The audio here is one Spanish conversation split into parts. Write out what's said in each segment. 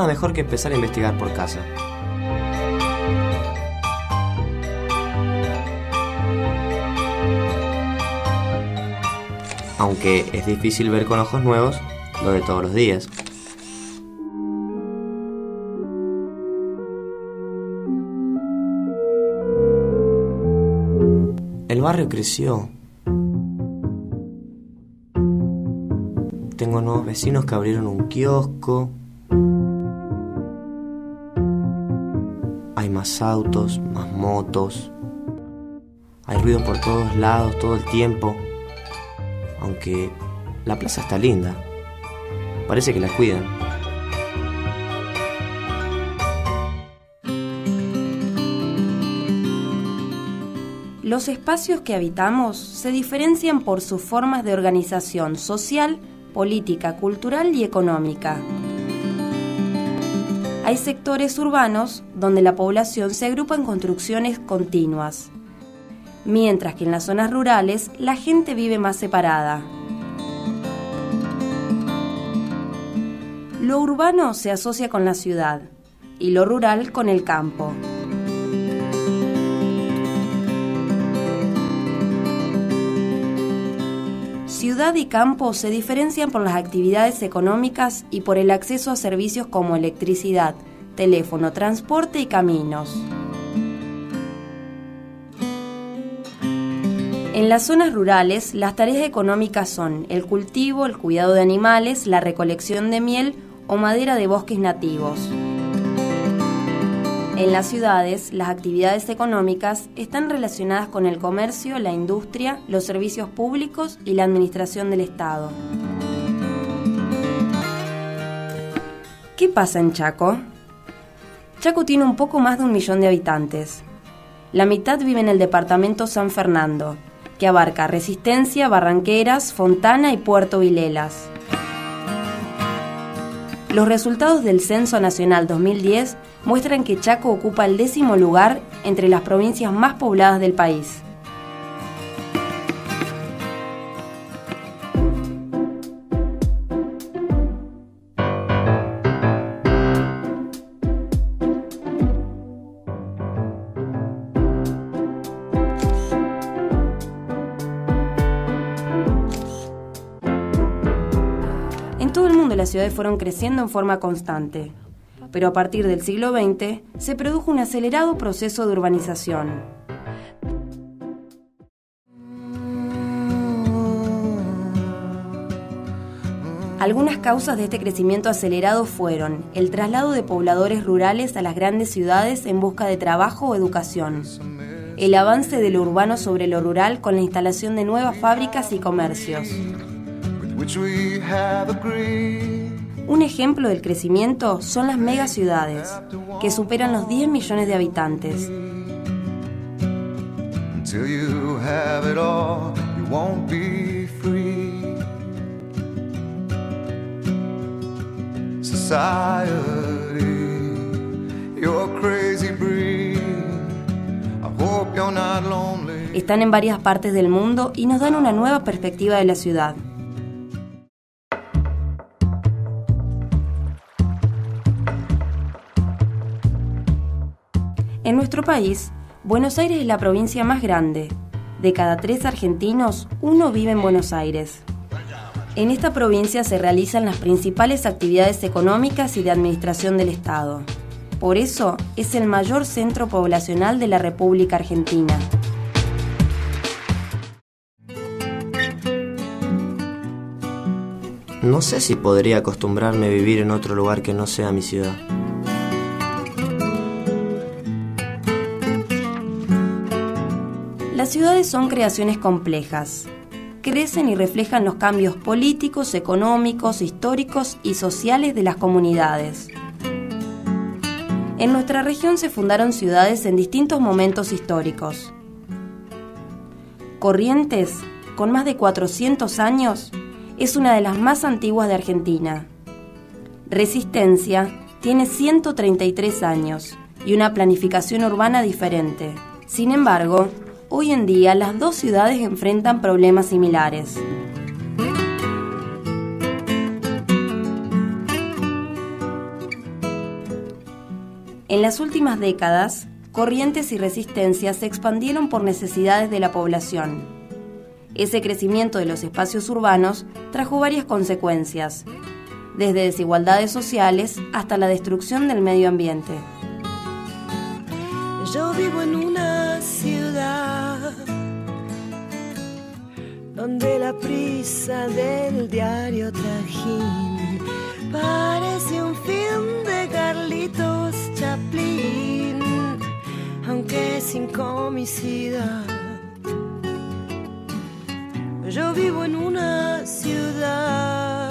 nada mejor que empezar a investigar por casa. Aunque es difícil ver con ojos nuevos lo de todos los días. El barrio creció. Tengo nuevos vecinos que abrieron un kiosco. Hay más autos, más motos. Hay ruido por todos lados todo el tiempo. Aunque la plaza está linda. Parece que la cuidan. Los espacios que habitamos se diferencian por sus formas de organización social, política, cultural y económica. Hay sectores urbanos donde la población se agrupa en construcciones continuas, mientras que en las zonas rurales la gente vive más separada. Lo urbano se asocia con la ciudad y lo rural con el campo. Ciudad y campo se diferencian por las actividades económicas y por el acceso a servicios como electricidad, teléfono, transporte y caminos. En las zonas rurales, las tareas económicas son el cultivo, el cuidado de animales, la recolección de miel o madera de bosques nativos. En las ciudades, las actividades económicas están relacionadas con el comercio, la industria, los servicios públicos y la administración del Estado. ¿Qué pasa en Chaco? Chaco tiene un poco más de un millón de habitantes. La mitad vive en el departamento San Fernando, que abarca Resistencia, Barranqueras, Fontana y Puerto Vilelas. Los resultados del Censo Nacional 2010 muestran que Chaco ocupa el décimo lugar entre las provincias más pobladas del país. Mundo las ciudades fueron creciendo en forma constante, pero a partir del siglo XX se produjo un acelerado proceso de urbanización. Algunas causas de este crecimiento acelerado fueron el traslado de pobladores rurales a las grandes ciudades en busca de trabajo o educación, el avance de lo urbano sobre lo rural con la instalación de nuevas fábricas y comercios. Un ejemplo del crecimiento son las megaciudades, que superan los 10 millones de habitantes. Están en varias partes del mundo y nos dan una nueva perspectiva de la ciudad. Nuestro país, Buenos Aires es la provincia más grande. De cada tres argentinos, uno vive en Buenos Aires. En esta provincia se realizan las principales actividades económicas y de administración del Estado. Por eso es el mayor centro poblacional de la República Argentina. No sé si podría acostumbrarme a vivir en otro lugar que no sea mi ciudad. Las ciudades son creaciones complejas. Crecen y reflejan los cambios políticos, económicos, históricos y sociales de las comunidades. En nuestra región se fundaron ciudades en distintos momentos históricos. Corrientes, con más de 400 años, es una de las más antiguas de Argentina. Resistencia tiene 133 años y una planificación urbana diferente. Sin embargo, hoy en día las dos ciudades enfrentan problemas similares. En las últimas décadas, corrientes y resistencias se expandieron por necesidades de la población. Ese crecimiento de los espacios urbanos trajo varias consecuencias, desde desigualdades sociales hasta la destrucción del medio ambiente. Yo vivo en una del diario trajín parece un film de Carlitos Chaplin, aunque sin comicidad. Yo vivo en una ciudad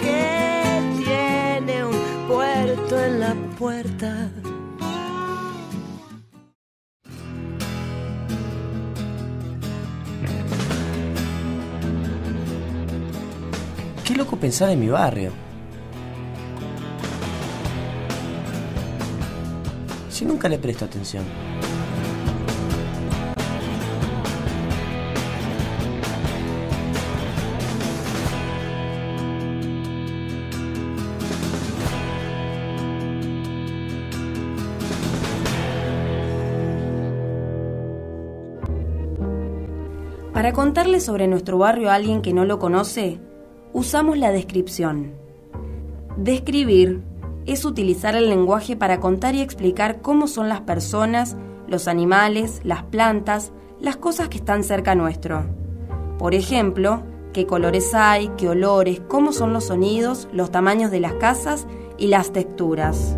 que tiene un puerto en la puerta loco pensar en mi barrio. Si nunca le presto atención. Para contarle sobre nuestro barrio a alguien que no lo conoce, usamos la descripción. Describir es utilizar el lenguaje para contar y explicar cómo son las personas, los animales, las plantas, las cosas que están cerca nuestro. Por ejemplo, qué colores hay, qué olores, cómo son los sonidos, los tamaños de las casas y las texturas.